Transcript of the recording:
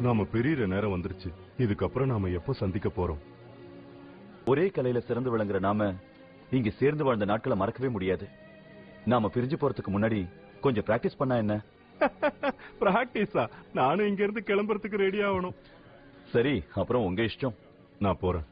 நாம பெரியற நேரம் வந்துருச்சு. இதுக்கப்புறம் நாம எப்போ சந்திக்க போறோம்? ஒரே கலையில சிறந்து விளங்குற நாம இங்க சேர்ந்து வாழ்ந்த நாட்களை மறக்கவே முடியாது. நாம பிரிஞ்சு போறதுக்கு முன்னாடி கொஞ்சம் பிராக்டிஸ் பண்ணா என்ன? பிராக்டிஸா நானும் இங்க இருந்து கிளம்புறதுக்கு ரெடி ஆகணும். சரி அப்புறம் உங்க இஷ்டம். நான் போறேன்.